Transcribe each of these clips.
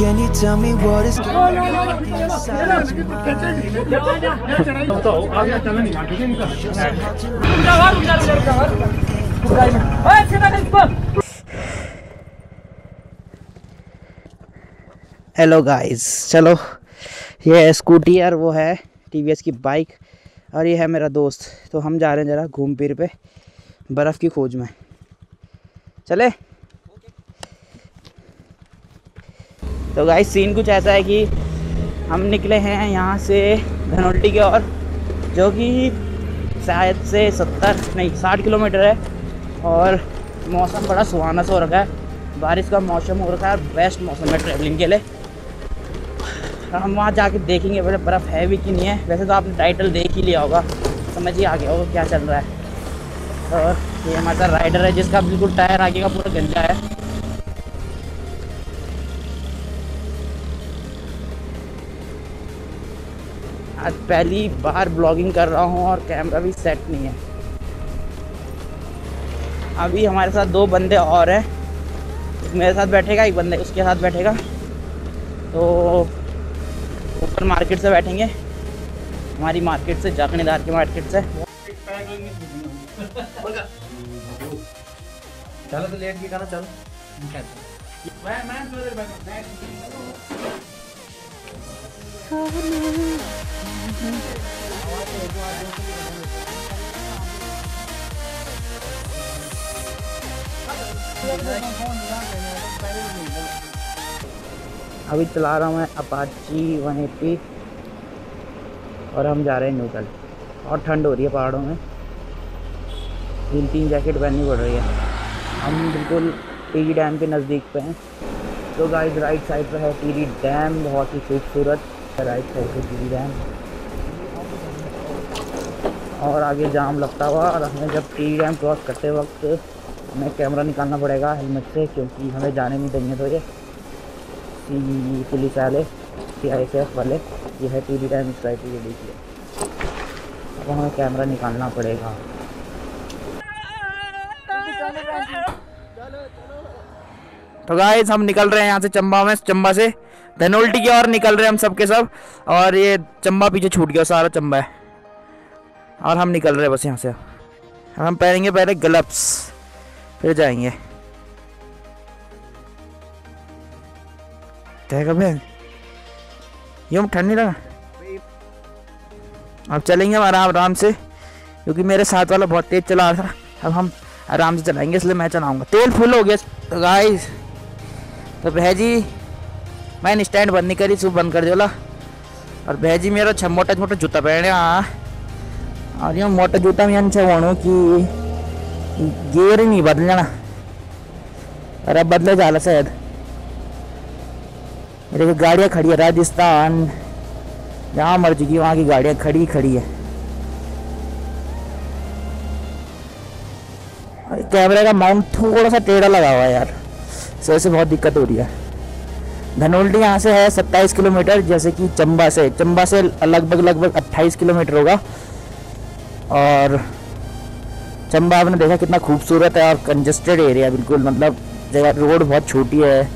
Can you tell me what is going on inside your mind? है hello guys चलो ये है scooty और वो है टीवीएस की बाइक और ये है मेरा दोस्त तो हम जा रहे हैं ज़रा घूम फिर पे बर्फ़ की खोज में चले तो गाइस सीन कुछ ऐसा है कि हम निकले हैं यहाँ से धनोल्टी के ओर, जो कि शायद से सत्तर नहीं, साठ किलोमीटर है। और मौसम बड़ा सुहाना सा हो रखा है। बारिश का मौसम हो रखा है बेस्ट मौसम है ट्रैवलिंग के लिए। हम वहाँ जाके देखेंगे बड़े बर्फ़ है भी कि नहीं है। वैसे तो आपने टाइटल देख ही लिया होगा। समझ ही आ गया होगा क्या चल रहा है। और ये हमारा राइडर है जिसका बिल्कुल टायर आगे का पूरा गंजा है। आज पहली बार ब्लॉगिंग कर रहा हूँ और कैमरा भी सेट नहीं है। अभी हमारे साथ दो बंदे और हैं। मेरे साथ बैठेगा, एक बंदे उसके साथ बैठेगा। तो ऊपर मार्केट से बैठेंगे। हमारी मार्केट से जाखणीदार की मार्केट से। चलो तो लेट के करना चलो। अभी चला रहा हूँ मैं अपाची वन एट्टी और हम जा रहे हैं न्यूटल और ठंड हो रही है पहाड़ों में। तीन तीन जैकेट पहननी पड़ रही है। हम बिल्कुल टीरी डैम के नज़दीक पे हैं। तो गाइस राइट साइड पर है टीरी डैम बहुत ही खूबसूरत। राइट साइड पे टीरी डैम और आगे जाम लगता हुआ, और हमें जब टीरी डैम क्रॉस करते वक्त हमें कैमरा निकालना पड़ेगा हेलमेट से, क्योंकि हमें जाने नहीं देंगे तो ये पुलिस वाले सी आई एस एफ़ वाले, ये है टी वी टाइम साइड ये देखिए। अब हमें कैमरा निकालना पड़ेगा। तो गाइस हम निकल रहे हैं यहाँ से चंबा में, चंबा से धनोल्टी की ओर निकल रहे हैं हम सब के सब। और ये चंबा पीछे छूट गया, सारा चंबा है। और हम निकल रहे हैं बस यहाँ से। हम पहनेंगे पहले ग्लव्स फिर जाएँगे। तय है यूँ ठंड नहीं लगा। अब चलेंगे हम आराम आराम से। क्योंकि मेरे साथ वाला बहुत तेज चला रहा था। अब हम आराम से चलाएँगे, इसलिए मैं चलाऊँगा। तेल फुल हो गया। तो गाइस तो भैजी मैंने स्टैंड बंद नहीं करी सुबह बंद कर दिया और भैजी मेरा छ मोटा मोटा जूता पहने हाँ। और ये मोटा जूता में अच्छा होना कि गियर नहीं बदल जाना। और अब बदले जाला शायद। मेरे को गाड़ियाँ खड़ी है, राजस्थान। जहाँ मर्ज़ी की वहाँ की गाड़ियाँ खड़ी खड़ी है। कैमरे का माउंट थोड़ा सा टेढ़ा लगा हुआ है यार। सो से बहुत दिक्कत हो रही है। धनोल्टी यहाँ से है सत्ताईस किलोमीटर, जैसे कि चंबा से। चंबा से लगभग लगभग अट्ठाईस किलोमीटर होगा। और चंबा आपने देखा कितना खूबसूरत है और कंजस्टेड एरिया बिल्कुल। मतलब जगह रोड बहुत छोटी है।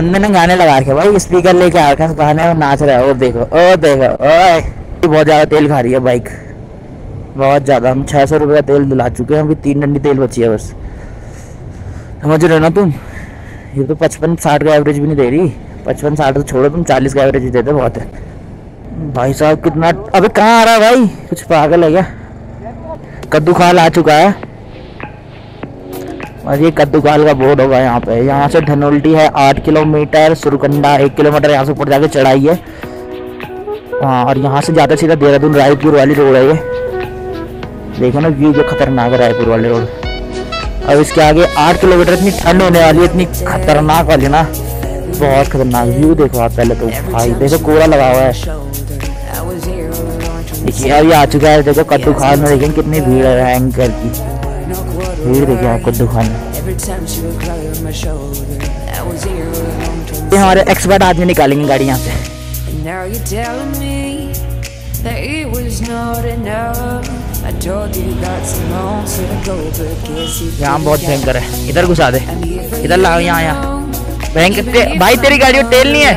बंदे ने गाने लगा रखे, भाई स्पीकर लेके आ रखा गाने और नाच रहा है देखो ओ देखो, ओए। बहुत ज़्यादा तेल खा रही है बाइक बहुत ज़्यादा, हम छः सौ रुपये का तेल दिला चुके हैं, अभी तीन डंडी तेल बची है बस। समझ रहे हो ना तुम? ये तो पचपन साठ का एवरेज भी नहीं दे रही। पचपन साठ तो छोड़ो, तुम चालीस का एवरेज देते बहुत है। भाई साहब, कितना अभी कहाँ आ रहा है भाई? कुछ पागल है क्या? कद्दू खाल आ चुका है। और ये कद्दू खाल का बोर्ड होगा यहाँ पे। यहाँ से धनोल्टी है आठ किलोमीटर, सुरकंडा एक किलोमीटर, यहाँ से ऊपर जाके चढ़ाई है। हाँ और यहाँ से ज़्यादा सीधा देहरादून, रायपुर वाली रोड है ये। देखो ना व्यू जो खतरनाक है रायपुर वाले रोड। अब इसके आगे आठ किलोमीटर इतनी ठंड होने वाली है, इतनी खतरनाक वाली ना। बहुत खतरनाक व्यू देखो आप पहले तो। भाई, देखो कोड़ा लगा हुआ है। देखिए, अभी आ चुका है, देखो कद्दू खान में देखिए कितनी भीड़ है एंकर की। भीड़ देखिए आप कद्दू खान ये हमारे एक्सपर्ट आदमी निकालेंगे गाड़ी यहाँ से। That it was not enough. I told you got some months to go, but guess you यहाँ बहुत भयंकर है। इधर घुसा दे। इधर इधर लाओ यहाँ यहाँ। भयंकर भाई तेरी गाड़ी में तेल नहीं है।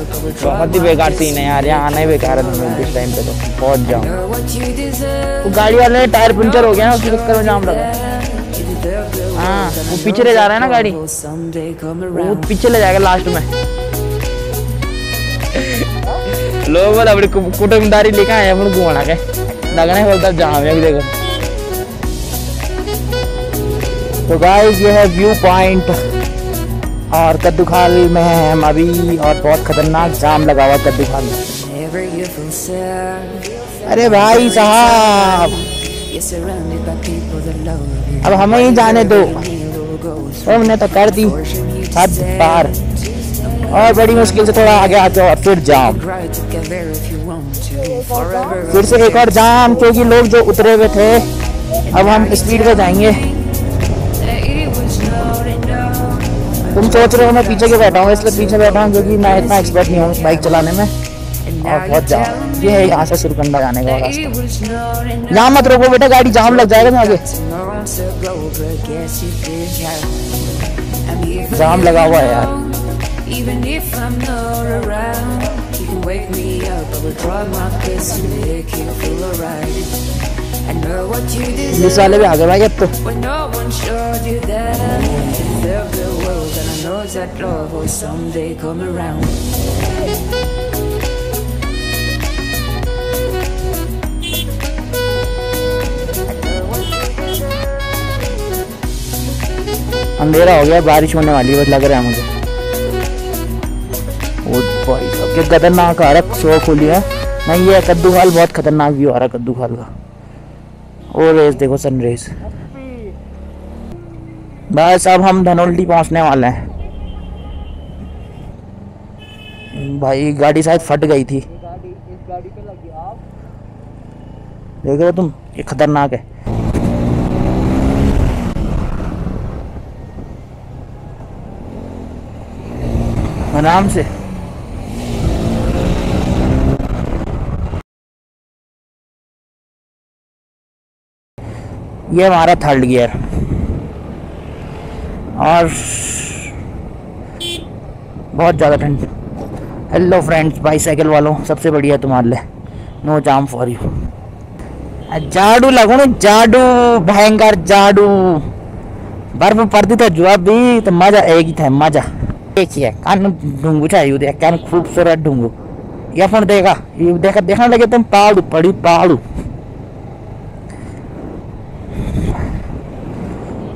बहुत ही बेकार सीन है यार, यहाँ आना ही बेकार है इस टाइम पे तो। बहुत जाम वो गाड़ी वाले टायर पंचर हो गया ना उसके चक्कर में जाम लगा। हाँ वो पीछे ले जा रहा है ना गाड़ी। वो पीछे ले जाएगा लास्ट में। लोग बोला, अपनी कु- कुटुंबदारी लेके आए अपन घुमाना के। लगने बोलता, जाम है देखो। तो गाइस ये है व्यू पॉइंट और कद्दू खाल में है हम अभी और बहुत खतरनाक जाम लगा हुआ कद्दू खाल में। अरे भाई साहब। अब हमें ही जाने दो। हमने तो कर दी। हद पार। और बड़ी मुश्किल से थोड़ा आगे आके और फिर जाम। फिर से एक और जाम क्योंकि लोग जो उतरे हुए थे अब हम स्पीड पे जाएँगे। तुम सोच रहे हो मैं पीछे क्यों बैठा हूँ इसलिए पीछे बैठा हूँ क्योंकि मैं इतना एक्सपर्ट नहीं हूँ बाइक चलाने में और बहुत जाम ये है यहाँ से सुरकंडा जाने का यहाँ मत रोको बेटा, गाड़ी जाम लग जाएगा ना आगे जाम लगा हुआ है यार wake me up. I will try my best to make you feel alright. इस भी आगे भाई तो। अंधेरा हो गया बारिश होने वाली बस लग रहा है मुझे। खतरनाक आ रहा है सो खोलिया नहीं ये कद्दू खाल बहुत खतरनाक भी आ रहा है कद्दू खाल का। और रेस देखो सन रेस बस अब हम धनोल्टी पहुँचने वाले हैं। भाई, गाड़ी शायद फट गई थी। देख रहे हो तुम? ये खतरनाक है। आराम से। ये हमारा थर्ड गियर और बहुत ज़्यादा ठंड। हेलो फ्रेंड्स बाईसाइकिल वालों, सबसे बढ़िया तुम्हारे लिए। नो जाम फॉर यू जाडू लगो ना जाडू भयंकर जाडू बर्फ़ पड़ती तो जवाब भी तो मज़ा एक ही था, मज़ा। देखिए, कान ढूंगू चाहिए देख, कान खूबसूरत ढूंगू ये फ़ोन देखा, ये देखा, देखने लगे तुम, पहाड़ू, पड़ी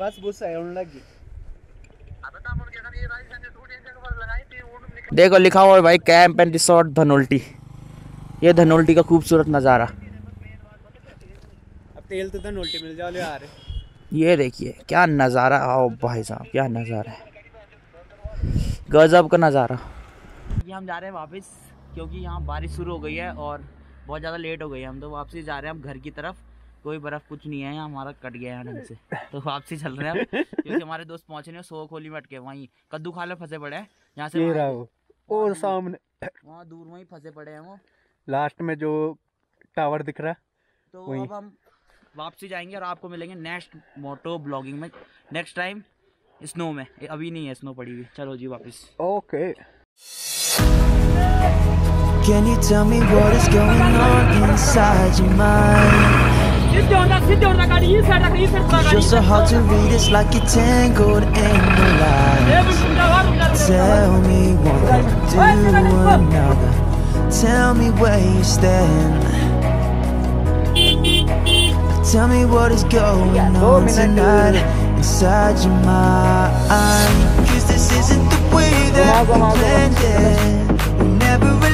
बस बुस है उड़ने लगी। देखो लिखा हुआ है भाई कैंप एंड रिसोर्ट धनोल्टी। ये धनोल्टी का खूबसूरत नज़ारा। अब तेल तो धन उल्टी मिल जाओ यार ये देखिए क्या नज़ारा आओ भाई साहब क्या नज़ारा है। गजब का नज़ारा। ये हम जा रहे हैं वापस क्योंकि यहाँ बारिश शुरू हो गई है और बहुत ज़्यादा लेट हो गई है। हम तो वापसी जा रहे हैं हम घर की तरफ़। कोई बर्फ़ कुछ नहीं है यहाँ हमारा कट गया है ढंग से। तो वापसी चल रहे हैं क्योंकि हमारे दोस्त पहुँचे नहीं सो खोली में अटके वहीं कद्दू खाल फंसे पड़े हैं यहाँ से और सामने। वहाँ दूर वहीं फंसे पड़े हैं वो। लास्ट में जो टावर दिख रहा है तो अब हम वापसी जाएँगे और आपको मिलेंगे नेक्स्ट मोटो ब्लॉगिंग में नेक्स्ट टाइम स्नो में। अभी नहीं है स्नो पड़ी हुई। चलो जी वापस। Okay. Can you tell me what is going on inside your mind? You're so hard to read, it's like you're tangled in the lies. Tell me one thing, do another. Tell me where you stand. Tell me what is going on tonight inside your mind. Cause this isn't the way that we planned it.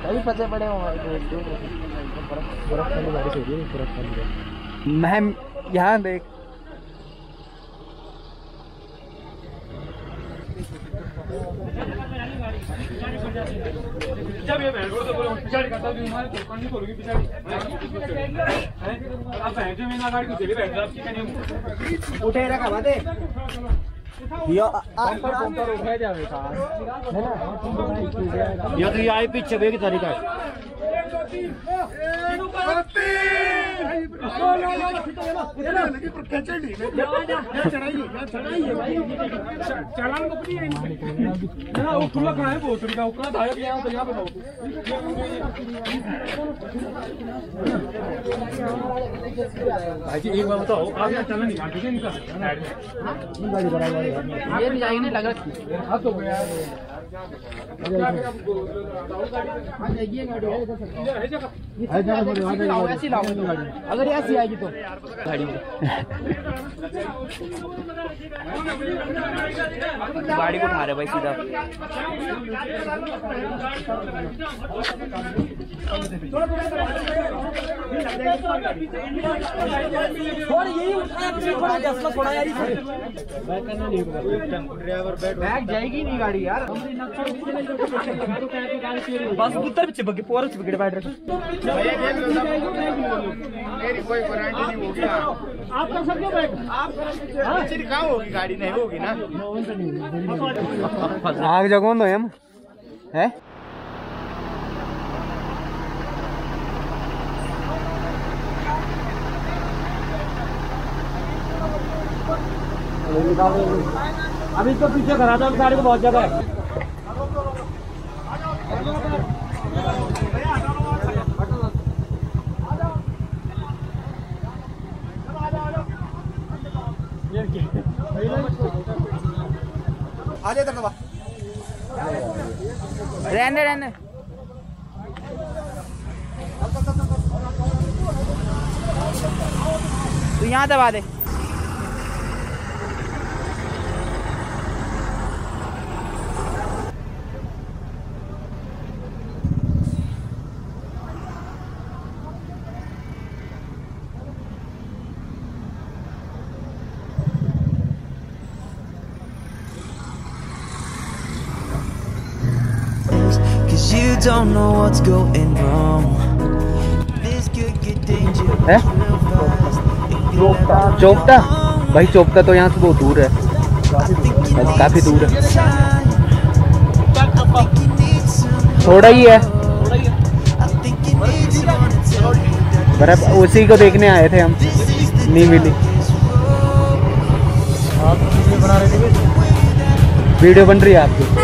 अभी फंसे पड़े हो हमारे दोस्त जो बर्फ़ बर्फ़ वाली बारिश तो ये आई पीछे बेगी मैम यहाँ देख उठेरा का बात है या तो ये आए पीछे वे की। तरीका एक बार बताओ आप यहाँ चलना ठीक है ये लग रहा हाँ तो अगर ऐसी आएगी तो गाड़ी गाड़ी को उठा रहे भाई सीधा। थोड़ा यही उठा थोड़ा यार ड्राइवर बैग जाएगी नहीं गाड़ी यार। बस उतर पीछे बगे पोर पीछे बैठ रहे मेरी कोई गारंटी नहीं होगी आप कर सकते हो आप कहाँ होगी गाड़ी नहीं होगी ना। आग जगह तो हम है? अभी तो पीछे करा था गाड़ी को बहुत जगह है। दबा दे Cause you don't know what's going wrong. This could get dangerous चौकता भाई चौकता तो यहाँ से बहुत दूर है। काफ़ी दूर है। थोड़ा ही है। उसी को देखने आए थे हम। नी मिली। वीडियो बन रही है आपकी।